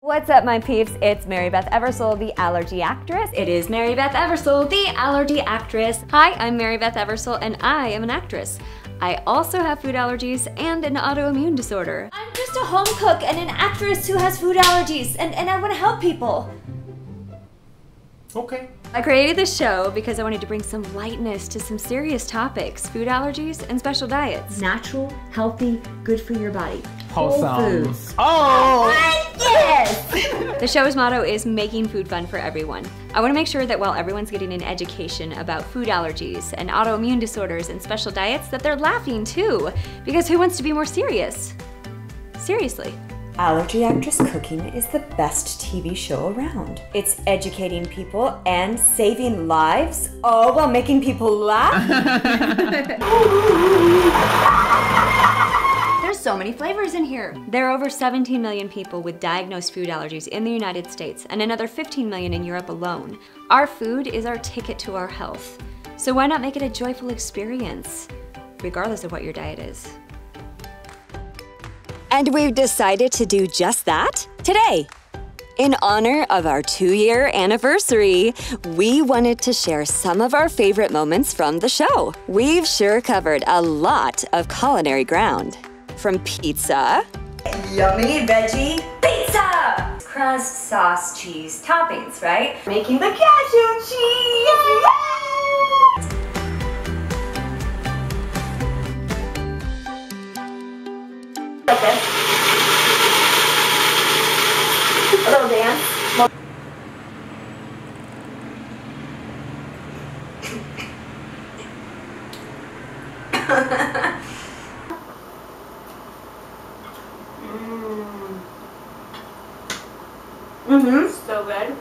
What's up, my peeps? It's Mary Beth Eversole, the allergy actress. It is Mary Beth Eversole, the allergy actress. Hi, I'm Mary Beth Eversole, and I am an actress. I also have food allergies and an autoimmune disorder. I'm just a home cook and an actress who has food allergies, and, and I want to help people. Okay. I created this show because I wanted to bring some lightness to some serious topics food allergies and special diets. Natural, healthy, good for your body. Whole foods. Oh! Yes! the show's motto is making food fun for everyone. I want to make sure that while everyone's getting an education about food allergies and autoimmune disorders and special diets, that they're laughing too. Because who wants to be more serious? Seriously. Allergy Actress Cooking is the best TV show around. It's educating people and saving lives, all while making people laugh. There's so many flavors in here. There are over 17 million people with diagnosed food allergies in the United States and another 15 million in Europe alone. Our food is our ticket to our health. So why not make it a joyful experience, regardless of what your diet is? And we've decided to do just that today. In honor of our two year anniversary, we wanted to share some of our favorite moments from the show. We've sure covered a lot of culinary ground. From pizza, yummy veggie pizza, crust, sauce, cheese, toppings, right? Making the cashew cheese! Like this. A little dance. Mm-hmm. So good.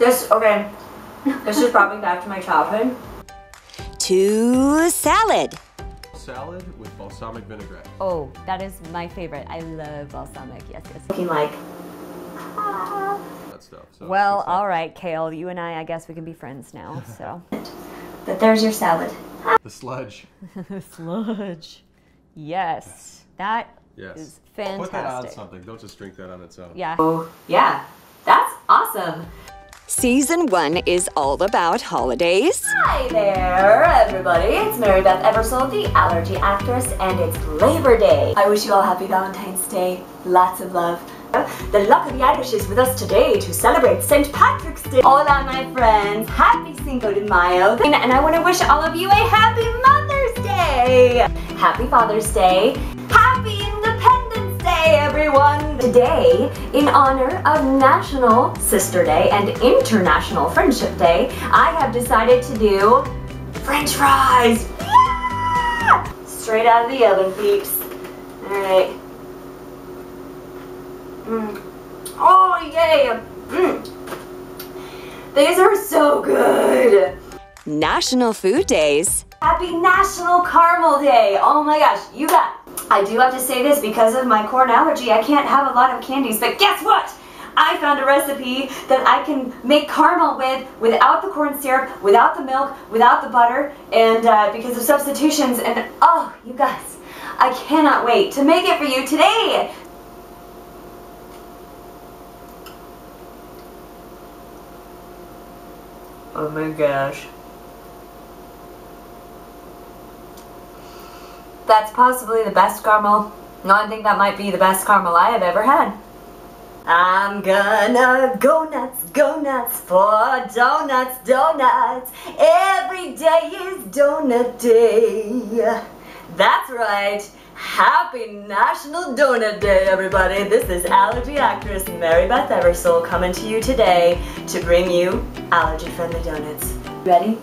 This, okay. This is probably back to my childhood. To salad. Salad with balsamic vinaigrette. Oh, that is my favorite. I love balsamic. Yes, yes. Looking like That stuff. So Well, it's not- all right, Kale. You and I, I guess we can be friends now. So. But there's your salad. The sludge. The sludge. Yes, that Yes. is Put that on something. Don't just drink that on its own. Yeah. Oh, yeah. That's awesome. Season one is all about holidays. Hi there, everybody. It's Mary Beth Eversole, the allergy actress, and it's Labor Day. I wish you all happy Valentine's Day. Lots of love. The luck of the Irish is with us today to celebrate St. Patrick's Day. Hola, my friends. Happy Cinco de Mayo. And and I want to wish all of you a happy Mother's Day. Happy Father's Day. Happy Day, everyone. Today, in honor of National Sister Day and International Friendship Day, I have decided to do French fries. Yeah! Straight out of the oven, peeps. All right. Mm. Oh, yay! Mm. These are so good. National Food Days. Happy National Caramel Day! Oh my gosh, you got. I do have to say this because of my corn allergy, I can't have a lot of candies, but guess what? I found a recipe that I can make caramel with without the corn syrup, without the milk, without the butter, and uh, because of substitutions. And oh, you guys, I cannot wait to make it for you today! Oh my gosh. That's possibly the best caramel. No, I think that might be the best caramel I have ever had. I'm gonna go nuts, go nuts for donuts, donuts. Every day is donut day. That's right. Happy National Donut Day, everybody. This is allergy actress Mary Beth Eversole coming to you today to bring you allergy-friendly donuts. Ready?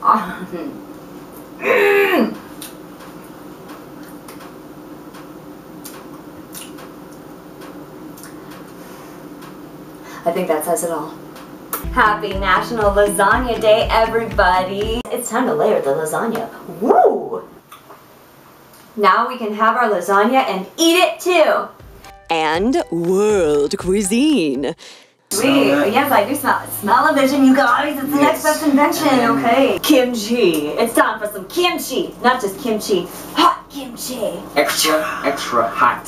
I think that says it all. Happy National Lasagna Day, everybody! It's time to layer the lasagna. Woo! Now we can have our lasagna and eat it too. And world cuisine. Sweet. Yes, I do smell it. Smell-o-vision, you guys. It's the next best invention. Okay. Kimchi. It's time for some kimchi. Not just kimchi. Hot kimchi. Extra, extra hot,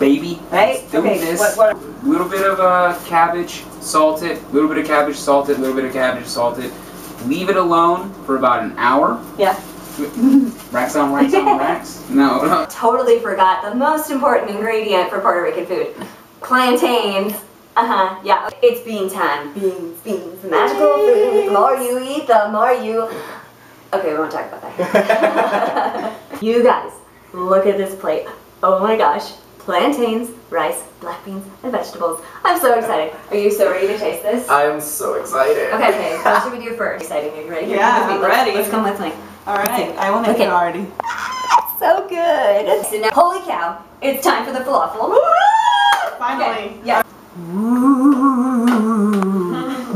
baby. Right? Let's do Okay, this. what- what- Little bit of uh, cabbage, salt it. Little bit of cabbage, salt it. Little bit of cabbage, salt it. Leave it alone for about an hour. Yeah. Racks on racks on racks. No, no. Totally forgot the most important ingredient for Puerto Rican food. Plantains. Uh-huh, yeah. It's bean time. Beans, beans. Magical food. The more you eat, the more you... Okay, we won't talk about that. you guys, look at this plate. Oh my gosh. Plantains, rice, black beans, and vegetables. I'm so excited. Are you so ready to taste this? I am so excited. Okay, okay. What should we do first? Exciting. Are you ready? Yeah, Come with me. I'm Let's- ready. Let's come with me. All right, I want to Okay. eat already. So good. So now, holy cow, it's time for the falafel. Finally. Yeah.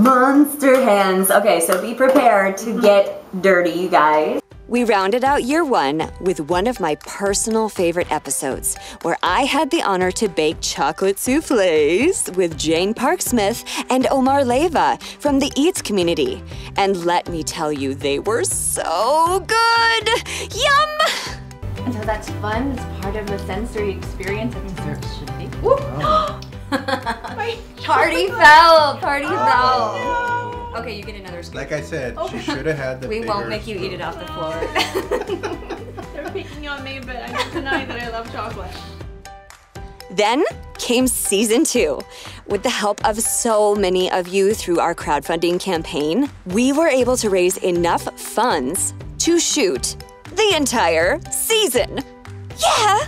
Monster hands. Okay, so be prepared to get dirty, you guys. We rounded out year one with one of my personal favorite episodes, where I had the honor to bake chocolate souffles with Jane Parksmith and Omar Leva from the Eats community. And let me tell you, they were so good! Yum! And so that's fun. It's part of the sensory experience. I think there should be. Party oh foul! Party oh foul! Okay, you get another scoop. Like I said, she should have had the we won't make you eat it off the floor. They're picking on me, but I don't deny that I love chocolate. Then came season two. With the help of so many of you through our crowdfunding campaign, we were able to raise enough funds to shoot the entire season. Yeah!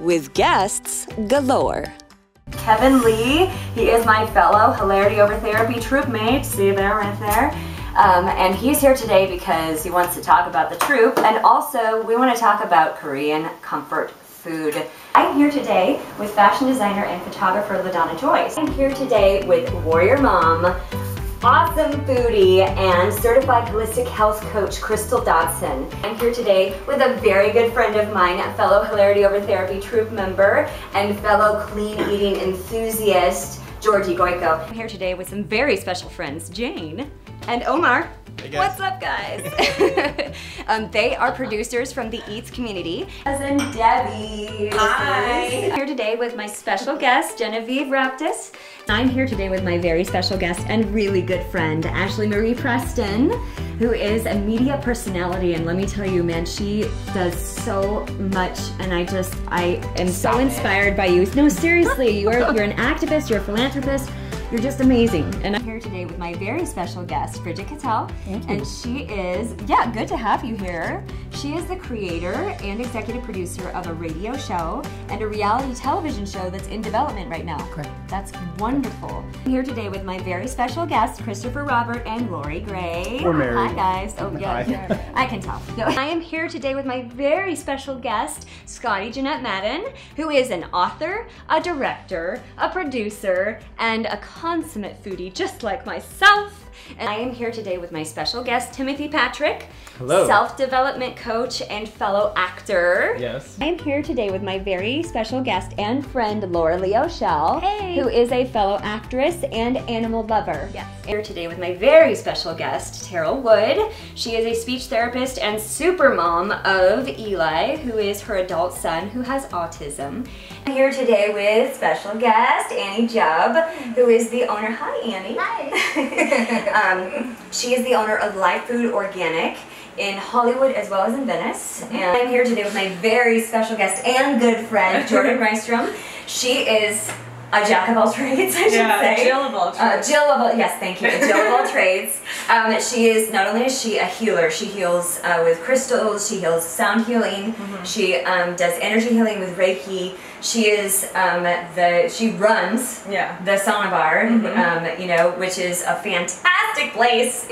With guests galore. Kevin Lee, he is my fellow Hilarity Over Therapy troop mate. See there, right there. Um, and he's here today because he wants to talk about the troop, and also we want to talk about Korean comfort food. I'm here today with fashion designer and photographer LaDonna Joyce. I'm here today with Warrior Mom, awesome foodie, and certified holistic health coach Crystal Dodson. I'm here today with a very good friend of mine, a fellow Hilarity Over Therapy troop member, and fellow clean eating enthusiast, Georgie Goico. I'm here today with some very special friends, Jane and Omar. Hey, guys. What's up, guys? um, they are producers from the Eats community. And Debbie. Hi. I'm here today with my special guest, Genevieve Raptis. I'm here today with my very special guest and really good friend, Ashley Marie Preston, who is a media personality. And let me tell you, man, she does so much. And I just, I am so inspired by you. No, seriously, you're, you're an activist, you're a philanthropist. You're just amazing. And I'm here today with my very special guest, Bridget Cattell. And she is, yeah, good to have you here. She is the creator and executive producer of a radio show and a reality television show that's in development right now. Correct. That's wonderful. I'm here today with my very special guests, Christopher Robert and Lori Gray. We're married. Hi, guys. Oh, yeah. Hi. I can tell. No, I am here today with my very special guest, Scotty Jeanette Madden, who is an author, a director, a producer, and a consummate foodie just like myself. And I am here today with my special guest, Timothy Patrick, Hello. self-development coach and fellow actor. Yes. I am here today with my very special guest and friend, LauraLee O'Shell, Hey. who is a fellow actress and animal lover. Yes. I'm here today with my very special guest, Terrell Wood. She is a speech therapist and super mom of Eli, who is her adult son who has autism. I'm here today with special guest Annie Jubb, who is the owner. Hi, Annie. Hi. um, she is the owner of Life Food Organic in Hollywood as well as in Venice. And I'm here today with my very special guest and good friend, Jordan Rystrom. She is a jack of all trades, I should Yeah, say. Jill of all Uh, trades. Jill of all, yes, thank you. Jill of all trades. Um, she is not only is she a healer, she heals uh, with crystals. She heals sound healing. Mm-hmm. She um, does energy healing with Reiki. She is um, the she runs Yeah. the sauna bar, Mm-hmm. um, you know, which is a fantastic place.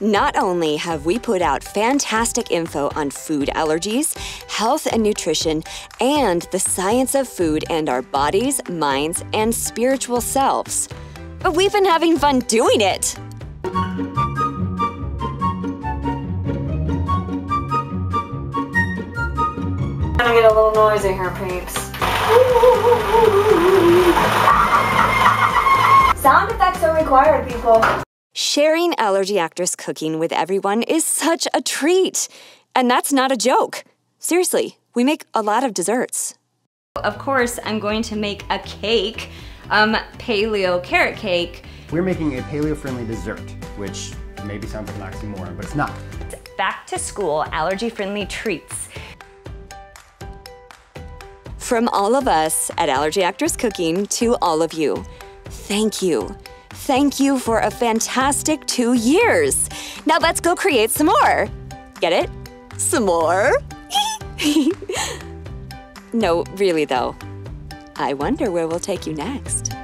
Not only have we put out fantastic info on food allergies, health and nutrition, and the science of food and our bodies, minds, and spiritual selves, but we've been having fun doing it. I'm gonna get a little noisy here, peeps. Sound effects are required, people. Sharing Allergy Actress cooking with everyone is such a treat. And that's not a joke. Seriously, we make a lot of desserts. Of course, I'm going to make a cake, um, paleo carrot cake. We're making a paleo-friendly dessert, which maybe sounds like an oxymoron, but it's not. Back to school allergy-friendly treats. From all of us at Allergy Actress Cooking to all of you, thank you. Thank you for a fantastic two years. Now let's go create some more. Get it? Some more? no, really though. I wonder where we'll take you next.